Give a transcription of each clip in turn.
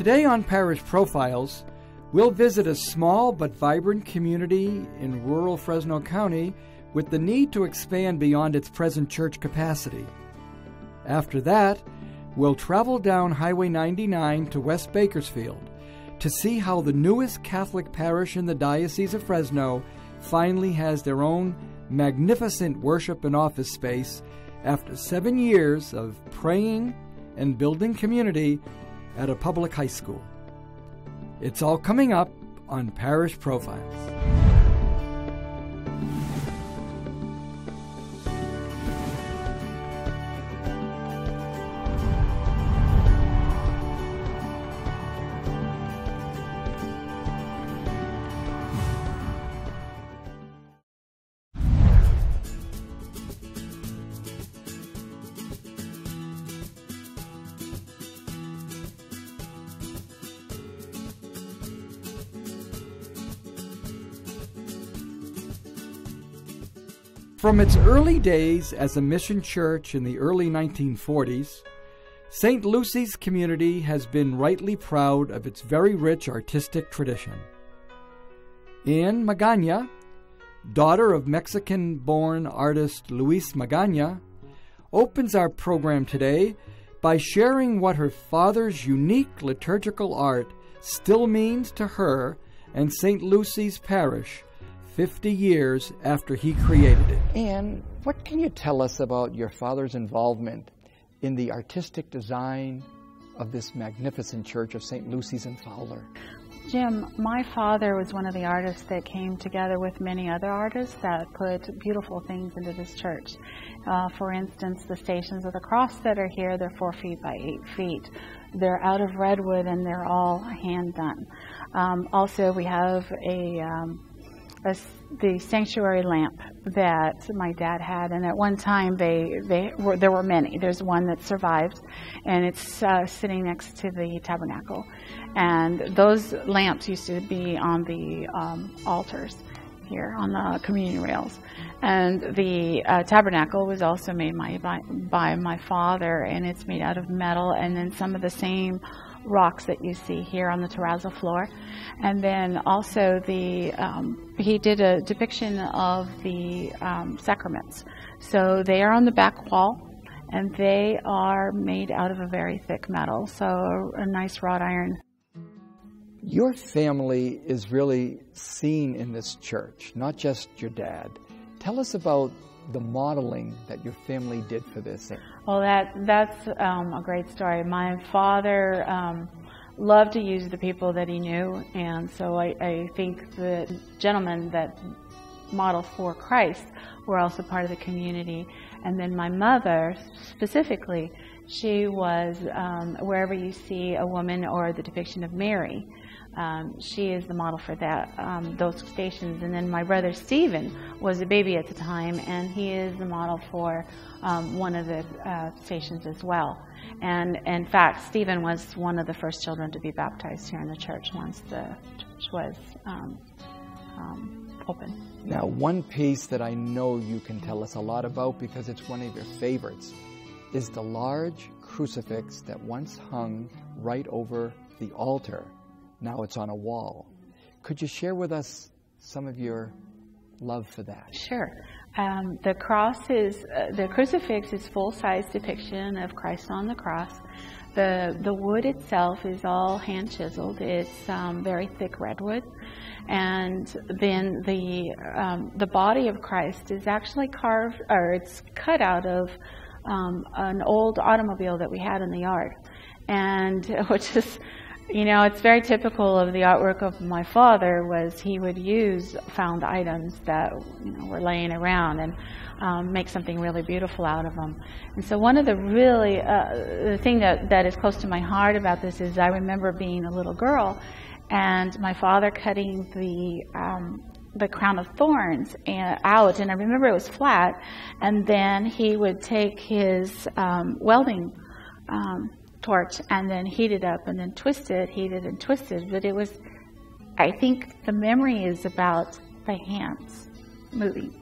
Today on Parish Profiles, we'll visit a small but vibrant community in rural Fresno County with the need to expand beyond its present church capacity. After that, we'll travel down Highway 99 to West Bakersfield to see how the newest Catholic parish in the Diocese of Fresno finally has their own magnificent worship and office space after seven years of praying and building community at a public high school. It's all coming up on Parish Profiles. From its early days as a mission church in the early 1940s, St. Lucy's community has been rightly proud of its very rich artistic tradition. Anne Magaña, daughter of Mexican born artist Luis Magaña, opens our program today by sharing what her father's unique liturgical art still means to her and St. Lucy's Parish 50 years after he created it. And what can you tell us about your father's involvement in the artistic design of this magnificent church of St. Lucy's in Fowler? Jim, my father was one of the artists that came together with many other artists that put beautiful things into this church. Uh, for instance, the Stations of the Cross that are here, they're four feet by eight feet. They're out of redwood and they're all hand done. Um, also, we have a um, a, the sanctuary lamp that my dad had, and at one time they they were there were many. There's one that survived, and it's uh, sitting next to the tabernacle, and those lamps used to be on the um, altars here on the communion rails, and the uh, tabernacle was also made my, by, by my father, and it's made out of metal, and then some of the same rocks that you see here on the terrazzo floor. And then also the um, he did a depiction of the um, sacraments. So they are on the back wall, and they are made out of a very thick metal, so a, a nice wrought iron. Your family is really seen in this church, not just your dad. Tell us about the modeling that your family did for this? Well, that that's um, a great story. My father um, loved to use the people that he knew, and so I, I think the gentlemen that modeled for Christ were also part of the community. And then my mother, specifically, she was um, wherever you see a woman or the depiction of Mary um, she is the model for that um, those stations. And then my brother Stephen was a baby at the time, and he is the model for um, one of the uh, stations as well. And in fact, Stephen was one of the first children to be baptized here in the church once the church was um, um, open. Now, one piece that I know you can tell us a lot about because it's one of your favorites is the large crucifix that once hung right over the altar now it's on a wall. Could you share with us some of your love for that? Sure. Um, the cross is, uh, the crucifix is full-size depiction of Christ on the cross. The, the wood itself is all hand chiseled. It's um, very thick redwood. And then the, um, the body of Christ is actually carved, or it's cut out of um, an old automobile that we had in the yard. And which is you know, it's very typical of the artwork of my father was he would use found items that you know, were laying around and um, make something really beautiful out of them. And so one of the really, uh, the thing that, that is close to my heart about this is I remember being a little girl and my father cutting the, um, the crown of thorns and, out, and I remember it was flat, and then he would take his um, welding um, torch and then heat it up and then twist it, heat it and twisted. But it was, I think the memory is about the hands moving.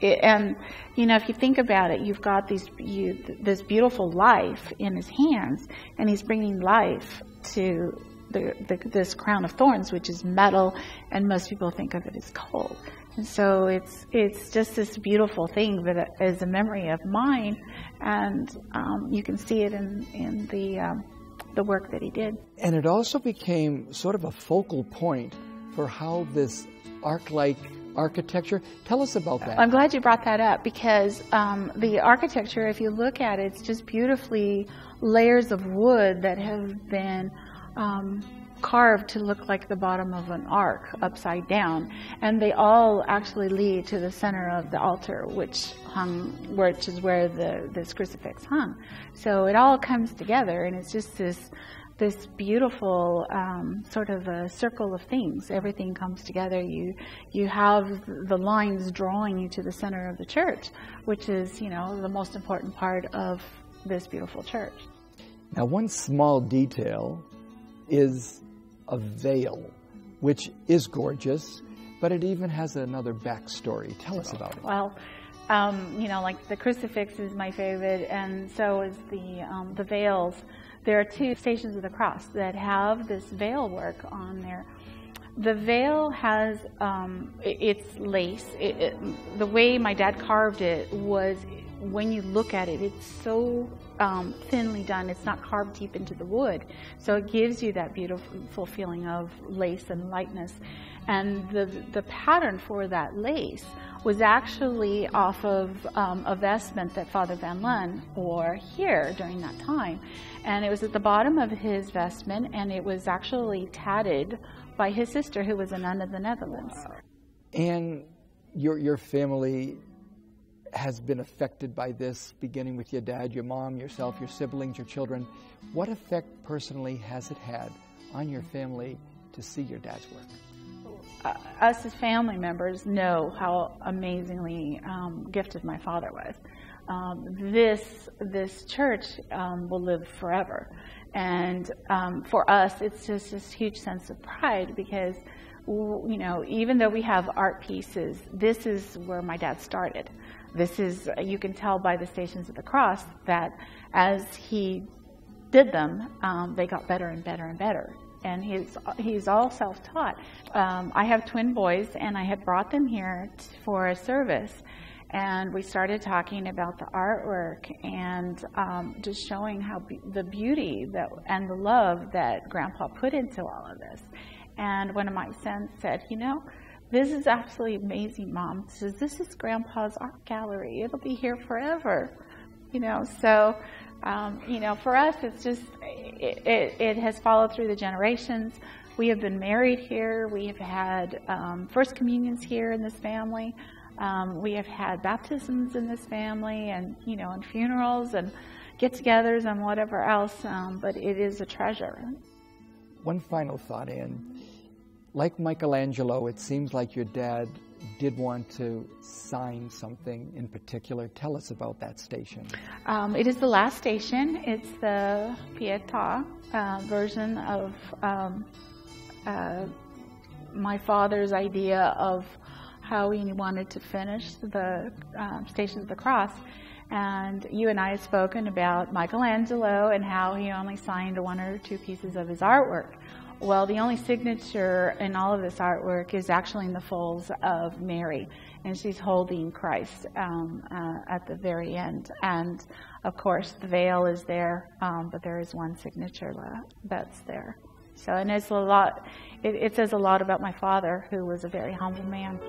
It, and you know, if you think about it, you've got these you, this beautiful life in his hands, and he's bringing life to the, the, this crown of thorns, which is metal, and most people think of it as cold. And so it's it's just this beautiful thing that is a memory of mine, and um, you can see it in in the um, the work that he did. And it also became sort of a focal point for how this arc-like architecture. Tell us about that. I'm glad you brought that up because um, the architecture, if you look at it, it's just beautifully layers of wood that have been um, carved to look like the bottom of an ark upside down. And they all actually lead to the center of the altar, which hung, which is where the, this crucifix hung. So it all comes together and it's just this, this beautiful um, sort of a circle of things. Everything comes together. You you have the lines drawing you to the center of the church, which is you know the most important part of this beautiful church. Now, one small detail is a veil, which is gorgeous, but it even has another backstory. Tell us about it. Well, um, you know, like the crucifix is my favorite, and so is the um, the veils. There are two stations of the cross that have this veil work on there. The veil has um, it's lace. It, it, the way my dad carved it was when you look at it, it's so um, thinly done. It's not carved deep into the wood. So it gives you that beautiful feeling of lace and lightness. And the, the pattern for that lace was actually off of um, a vestment that Father Van Loan wore here during that time. And it was at the bottom of his vestment, and it was actually tatted by his sister, who was a nun of the Netherlands. And your, your family has been affected by this, beginning with your dad, your mom, yourself, your siblings, your children. What effect personally has it had on your family to see your dad's work? Uh, us as family members know how amazingly um, gifted my father was. Um, this this church um, will live forever, and um, for us, it's just this huge sense of pride because you know even though we have art pieces, this is where my dad started. This is, you can tell by the Stations of the Cross that as he did them, um, they got better and better and better. And he's, he's all self taught. Um, I have twin boys, and I had brought them here for a service. And we started talking about the artwork and um, just showing how be- the beauty that, and the love that Grandpa put into all of this. And one of my sons said, You know, this is absolutely amazing, Mom. Says this is Grandpa's art gallery. It'll be here forever. You know, so um, you know, for us, it's just it, it, it, has followed through the generations. We have been married here. We have had um, first communions here in this family. Um, we have had baptisms in this family, and you know, and funerals and get-togethers and whatever else. Um, but it is a treasure. One final thought, Anne like Michelangelo, it seems like your dad did want to sign something in particular. Tell us about that station. Um, it is the last station. It's the Pietà uh, version of um, uh, my father's idea of how he wanted to finish the uh, Stations of the Cross. And you and I have spoken about Michelangelo and how he only signed one or two pieces of his artwork. Well, the only signature in all of this artwork is actually in the folds of Mary, and she's holding Christ um, uh, at the very end. And of course, the veil is there, um, but there is one signature that's there. So, and it's a lot. It, it says a lot about my father, who was a very humble man.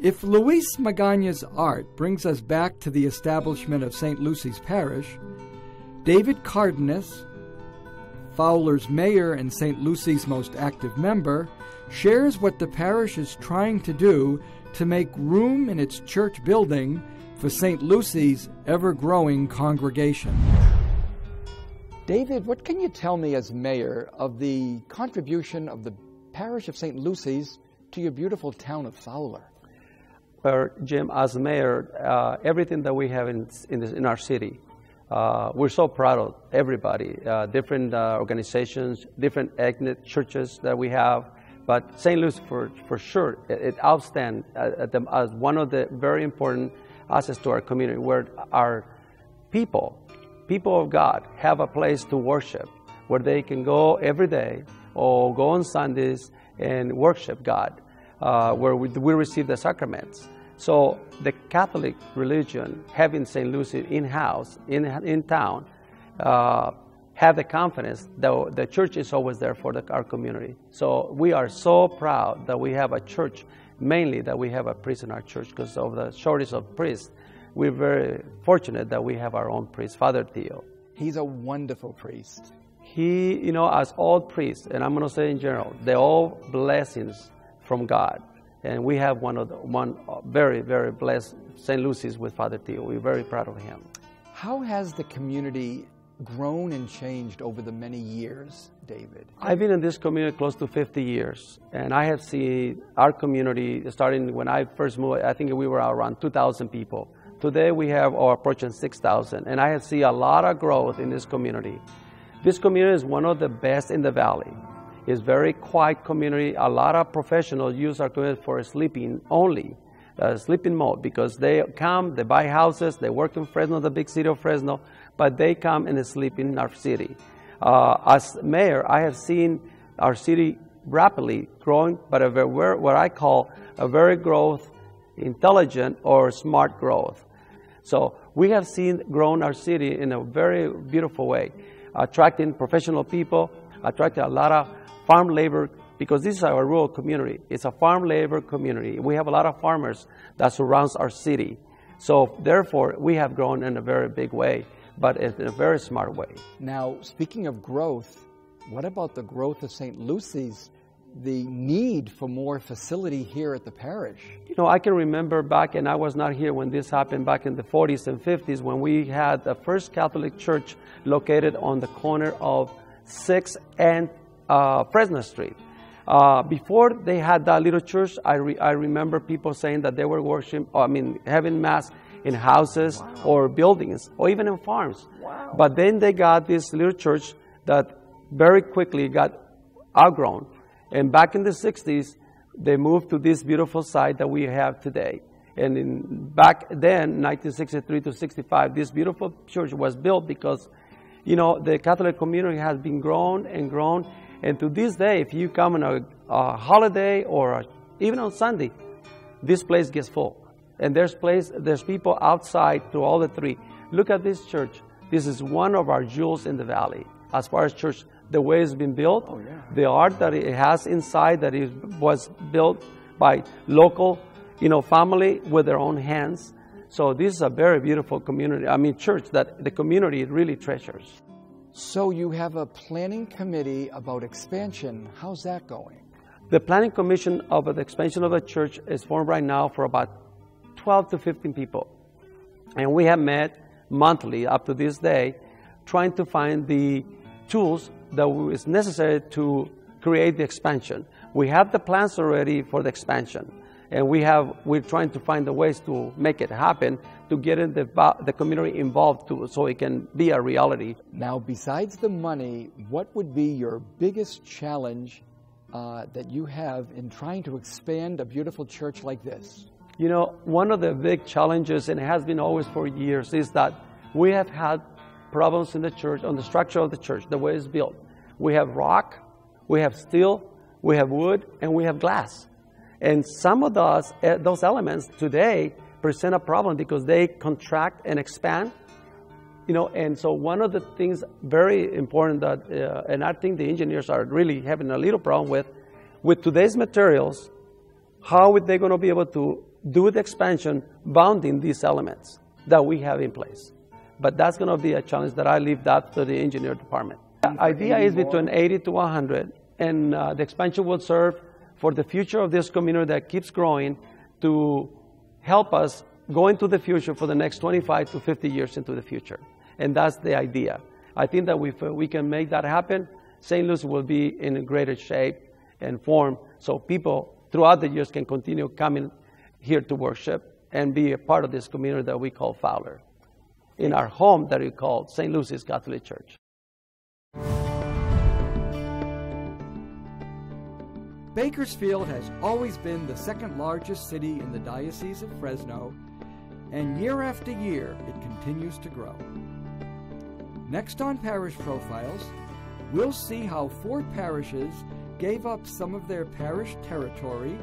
If Luis Magaña's art brings us back to the establishment of St. Lucy's Parish, David Cardenas, Fowler's mayor and St. Lucy's most active member, shares what the parish is trying to do to make room in its church building for St. Lucy's ever growing congregation. David, what can you tell me as mayor of the contribution of the parish of St. Lucy's to your beautiful town of Fowler? Well, Jim, as mayor, uh, everything that we have in, in, this, in our city, uh, we're so proud of everybody, uh, different uh, organizations, different ethnic churches that we have. But St. Lucy's, for, for sure, it, it outstands uh, as one of the very important assets to our community, where our people, people of God have a place to worship where they can go every day or go on Sundays and worship God, uh, where we, we receive the sacraments. So the Catholic religion, having St. Lucy in-house, in, in town, uh, have the confidence that the church is always there for the, our community. So we are so proud that we have a church, mainly that we have a priest in our church because of the shortage of priests. We're very fortunate that we have our own priest, Father Theo. He's a wonderful priest. He, you know, as all priests, and I'm going to say in general, they're all blessings from God. And we have one of the, one uh, very, very blessed St. Lucy's with Father Theo. We're very proud of him. How has the community grown and changed over the many years, David? I've been in this community close to 50 years, and I have seen our community starting when I first moved. I think we were around 2,000 people. Today we have or approaching 6,000, and I have seen a lot of growth in this community. This community is one of the best in the valley. It's very quiet community. A lot of professionals use our community for sleeping only, uh, sleeping mode, because they come, they buy houses, they work in Fresno, the big city of Fresno, but they come and they sleep in our city. Uh, as mayor, I have seen our city rapidly growing, but a very, what I call a very growth, intelligent or smart growth. So we have seen grown our city in a very beautiful way, attracting professional people, attracting a lot of farm labor because this is our rural community. It's a farm labor community. We have a lot of farmers that surrounds our city. So therefore, we have grown in a very big way, but in a very smart way. Now, speaking of growth, what about the growth of St. Lucy's, the need for more facility here at the parish? You know, I can remember back, and I was not here when this happened back in the 40s and 50s, when we had the first Catholic church located on the corner of 6th and uh, Fresno Street. Uh, before they had that little church, I, re I remember people saying that they were worshiping, I mean, having mass in houses wow. or buildings or even in farms. Wow. But then they got this little church that very quickly got outgrown. And back in the 60s, they moved to this beautiful site that we have today. And in, back then, 1963 to 65, this beautiful church was built because, you know, the Catholic community has been grown and grown and to this day, if you come on a, a holiday or a, even on Sunday, this place gets full. And there's place, there's people outside to all the three. Look at this church. This is one of our jewels in the valley. As far as church, the way it's been built, oh, yeah. the art that it has inside that it was built by local, you know, family with their own hands. So this is a very beautiful community. I mean, church that the community really treasures. So you have a planning committee about expansion. How's that going? The planning commission of the expansion of the church is formed right now for about 12 to 15 people. And we have met monthly up to this day trying to find the tools that is necessary to create the expansion. We have the plans already for the expansion and we have we're trying to find the ways to make it happen to get in the, the community involved too, so it can be a reality. Now, besides the money, what would be your biggest challenge uh, that you have in trying to expand a beautiful church like this? You know, one of the big challenges, and it has been always for years, is that we have had problems in the church, on the structure of the church, the way it's built. We have rock, we have steel, we have wood, and we have glass. And some of those, eh, those elements today present a problem because they contract and expand. You know, and so one of the things very important that, uh, and I think the engineers are really having a little problem with, with today's materials, how are they going to be able to do the expansion bounding these elements that we have in place? But that's going to be a challenge that I leave that to the engineer department. The idea is between 80 to 100, and uh, the expansion will serve for the future of this community that keeps growing to help us go into the future for the next 25 to 50 years into the future. And that's the idea. I think that if we can make that happen, St. Lucy's will be in a greater shape and form so people throughout the years can continue coming here to worship and be a part of this community that we call Fowler in our home that we call St. Lucy's Catholic Church. Bakersfield has always been the second largest city in the Diocese of Fresno, and year after year it continues to grow. Next on Parish Profiles, we'll see how four parishes gave up some of their parish territory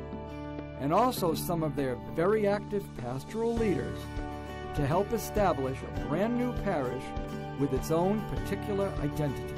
and also some of their very active pastoral leaders to help establish a brand new parish with its own particular identity.